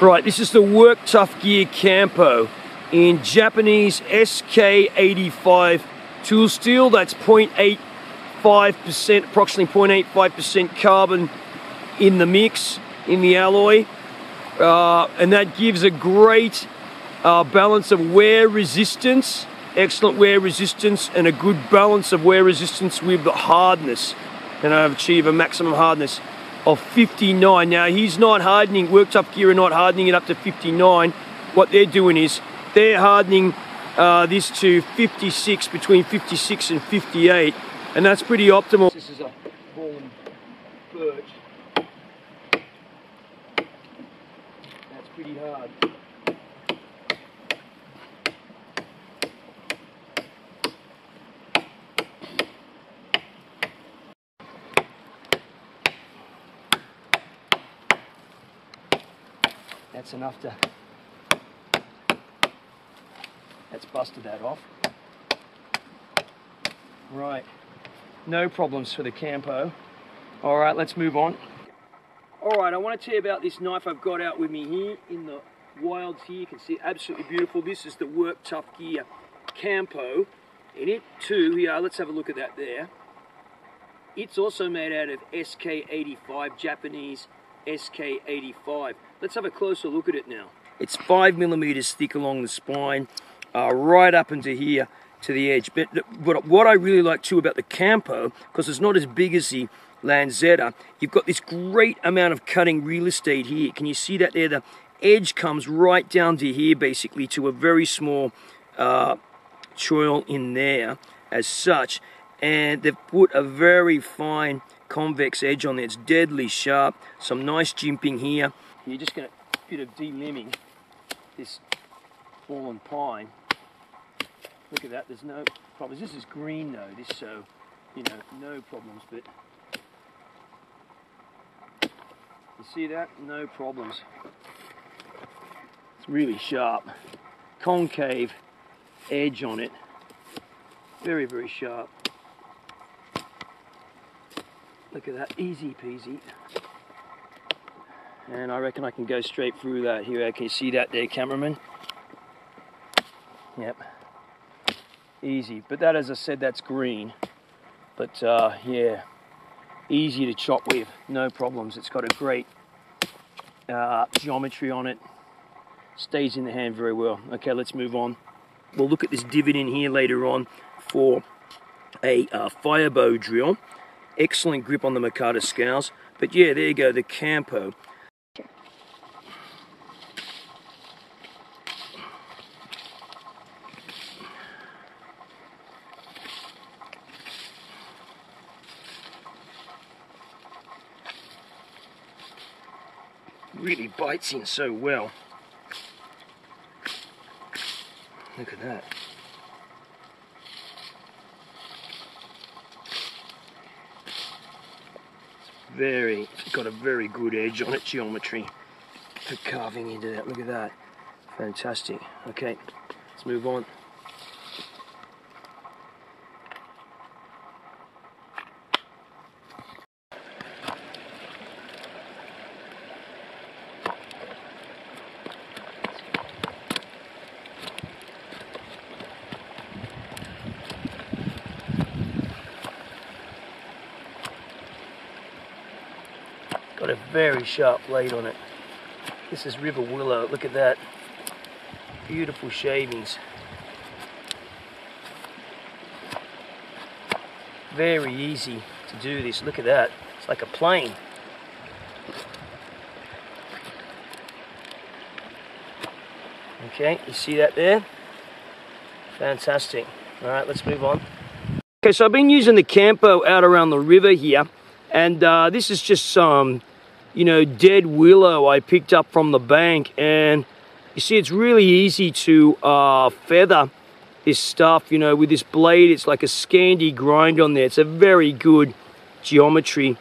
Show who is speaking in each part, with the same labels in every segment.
Speaker 1: Right, this is the Work Tuff Gear Campo in Japanese SK85 tool steel. That's 0.85%, approximately 0.85% carbon in the mix, in the alloy. Uh, and that gives a great uh, balance of wear resistance, excellent wear resistance, and a good balance of wear resistance with the hardness. And I've achieved a maximum hardness of 59. Now he's not hardening, Work Tuff Gear are not hardening it up to 59. What they're doing is they're hardening uh, this to 56, between 56 and 58, and that's pretty optimal. This is a ball and birch. That's pretty hard. That's enough to, that's busted that off. Right, no problems for the Campo. All right, let's move on. All right, I want to tell you about this knife I've got out with me here in the wilds here. You can see absolutely beautiful. This is the Work Tuff Gear Campo. In it too, here, let's have a look at that there. It's also made out of SK85, Japanese SK85. Let's have a closer look at it now. It's five millimeters thick along the spine, uh, right up into here to the edge. But, but what I really like too about the Campo, because it's not as big as the Lanzeta, you've got this great amount of cutting real estate here. Can you see that there? The edge comes right down to here, basically, to a very small uh, choil in there as such. And they've put a very fine convex edge on there. It's deadly sharp. Some nice jimping here. You're just going to bit of delimbing this fallen pine. Look at that, there's no problems. This is green though, this so, you know, no problems, but you see that? No problems. It's really sharp. Concave edge on it. Very, very sharp. Look at that, easy peasy. And I reckon I can go straight through that here. Can you see that there, cameraman? Yep. Easy. But that, as I said, that's green. But uh, yeah, easy to chop with, no problems. It's got a great uh, geometry on it. Stays in the hand very well. Okay, let's move on. We'll look at this divot in here later on for a uh, fire bow drill. Excellent grip on the Micarta scales. But yeah, there you go, the Campo. Really bites in so well. Look at that. very, got a very good edge on it, geometry for carving into that. Look at that. Fantastic. Okay, let's move on. Got a very sharp blade on it. This is river willow. Look at that. Beautiful shavings. Very easy to do this. Look at that. It's like a plane. Okay, you see that there? Fantastic. All right, let's move on. Okay, so I've been using the Campo out around the river here, and uh, this is just some you know, dead willow I picked up from the bank. And you see, it's really easy to uh, feather this stuff, you know, with this blade. It's like a Scandi grind on there. It's a very good geometry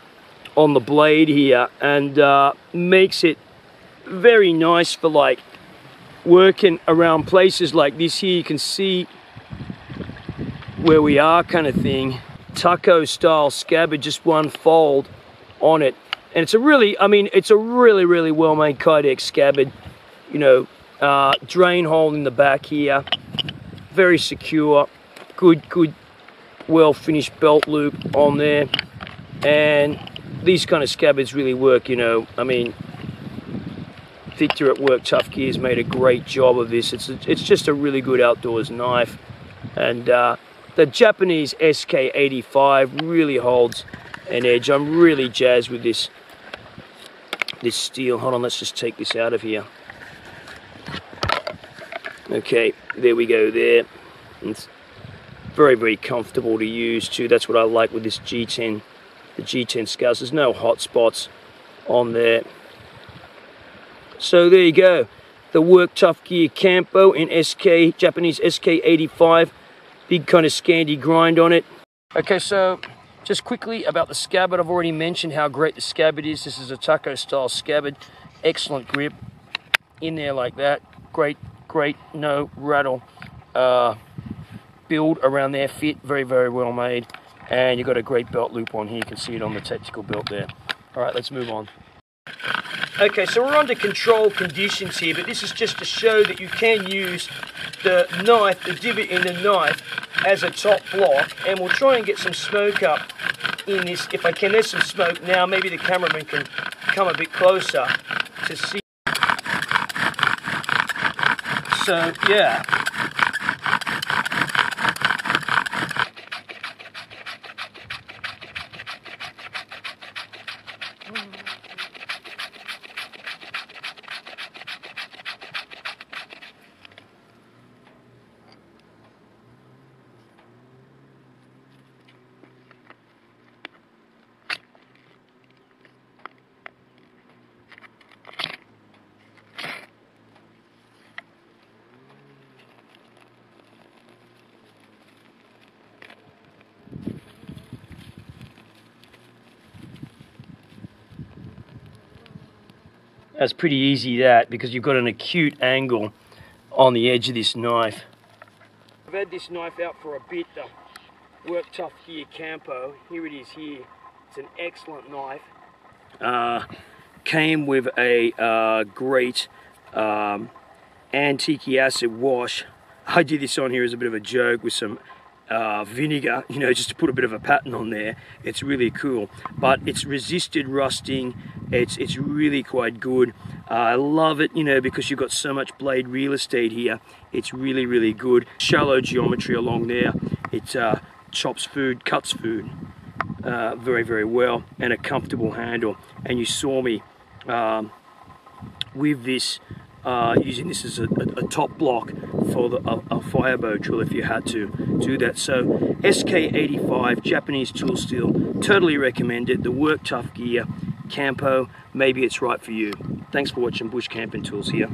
Speaker 1: on the blade here and uh, makes it very nice for like working around places like this here. You can see where we are kind of thing. Taco style scabbard, just one fold on it. And it's a really, I mean, it's a really, really well-made Kydex scabbard. you know, uh, drain hole in the back here. Very secure. Good, good, well finished belt loop on there. And these kind of scabbards really work, you know. I mean, Victor at Work Tuff Gears made a great job of this. It's, a, it's just a really good outdoors knife. And uh, the Japanese SK85 really holds an edge. I'm really jazzed with this this steel. Hold on, let's just take this out of here. Okay, there we go there. It's very, very comfortable to use too. That's what I like with this G10, the G10 Scouts. There's no hot spots on there. So there you go. The Work Tuff Gear Campo in SK, Japanese SK85. Big kind of Scandi grind on it. Okay, so just quickly about the scabbard. I've already mentioned how great the scabbard is. This is a taco style scabbard. Excellent grip. In there like that. Great, great, no rattle. Uh, build around there, fit, very, very well made. And you've got a great belt loop on here. You can see it on the tactical belt there. All right, let's move on. Okay, so we're under controlled conditions here, but this is just to show that you can use the knife, the divot in the knife, as a top block, and we'll try and get some smoke up in this, if I can. There's some smoke now, maybe the cameraman can come a bit closer to see. So, yeah. That's pretty easy that because you've got an acute angle on the edge of this knife. I've had this knife out for a bit, the Work Tuff Gear Campo. Here it is here. It's an excellent knife. Uh, came with a uh, great um, antique acid wash. I did this on here as a bit of a joke with some uh, vinegar, you know, just to put a bit of a pattern on there. It's really cool, but it's resisted rusting. It's it's really quite good. I love it, you know, because you've got so much blade real estate here. It's really really good. Shallow geometry along there. It uh, chops food, cuts food uh, very very well, and a comfortable handle. And you saw me um, with this uh, using this as a, a, a, top block for the, a, a firebow drill if you had to do that. So SK85 Japanese tool steel, totally recommended. The work tuff gear, Campo, maybe it's right for you. Thanks for watching Bush Camping Tools here.